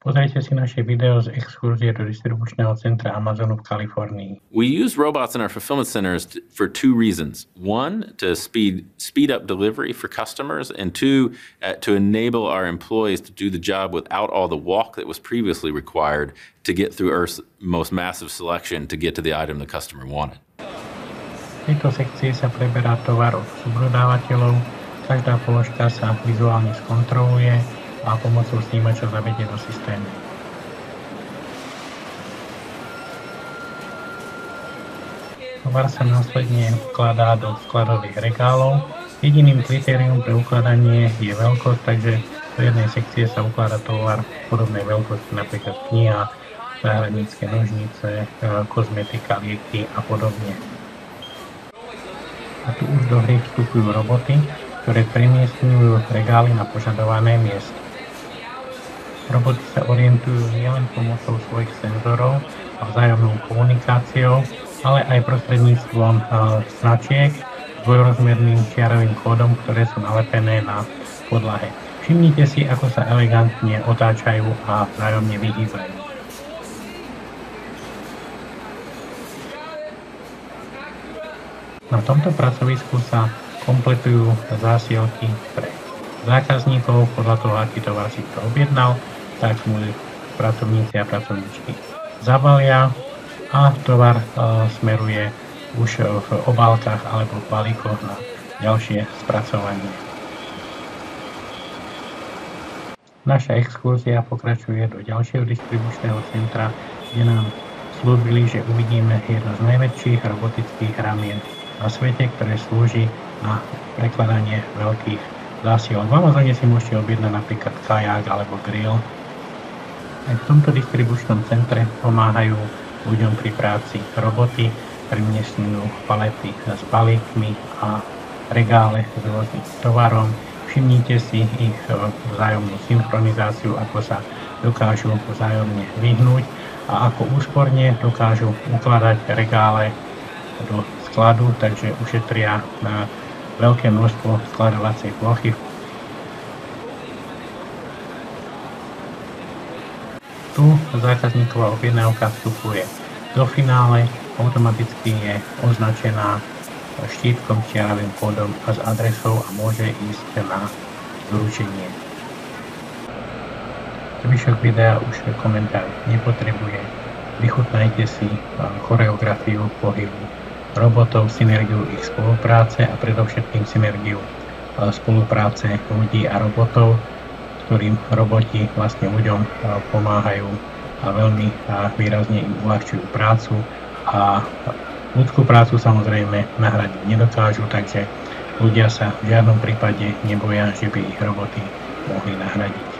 Pozrite si naše video z exkurzie do distribučného centra Amazonu v Kalifornii. We use robots in our fulfillment centers for two reasons. One, to speed speed up delivery for customers, and two, uh, to enable our employees to do the job without all the walk that was previously required to get through Earth's most massive selection to get to the item the customer wanted. V tejto sekcii sa preberá tovar od subdodávateľov, každá položka sa vizuálne skontroluje a pomocou snímača zavedie do systému. Tovar sa následne ukladá do skladových regálov. Jediným kritérium pre ukladanie je veľkosť, takže do jednej sekcie sa ukladá tovar podobnej veľkosti, napríklad kniha, záhradnícke nožnice, e, kozmetika, lieky a podobne. A tu už do hry vstupujú roboty, ktoré premiestňujú regály na požadované miesto. Roboty sa orientujú nielen pomocou svojich senzorov a vzájomnou komunikáciou, ale aj prostredníctvom uh, značiek s dvojrozmerným čiarovým kódom, ktoré sú nalepené na podlahe. Všimnite si, ako sa elegantne otáčajú a vzájomne vyhýbajú. Na tomto pracovisku sa kompletujú zásielky pre zákazníkov podľa toho, aký tovar si to objednal tak mu pracovníci a pracovníčky zabalia a tovar e, smeruje už v obálkach alebo v balíkoch na ďalšie spracovanie. Naša exkurzia pokračuje do ďalšieho distribučného centra, kde nám slúbili, že uvidíme jedno z najväčších robotických ramien na svete, ktoré slúži na prekladanie veľkých zásielok. V Amazone si môžete objednať napríklad kaják alebo grill, aj v tomto distribučnom centre pomáhajú ľuďom pri práci roboty, priniesnú palety s balíkmi a regále s rôznym tovarom. Všimnite si ich vzájomnú synchronizáciu, ako sa dokážu vzájomne vyhnúť a ako úsporne dokážu ukladať regále do skladu, takže ušetria na veľké množstvo skladovacej plochy Tu zákazníková objednávka vstupuje do finále, automaticky je označená štítkom čiarovým kódom a s adresou a môže ísť na zručenie. Zvyšok videa už komentár nepotrebuje. Vychutnajte si choreografiu pohybu robotov, synergiu ich spolupráce a predovšetkým synergiu spolupráce ľudí a robotov ktorým roboti vlastne ľuďom pomáhajú a veľmi výrazne im uľahčujú prácu a ľudskú prácu samozrejme nahradiť nedokážu, takže ľudia sa v žiadnom prípade neboja, že by ich roboty mohli nahradiť.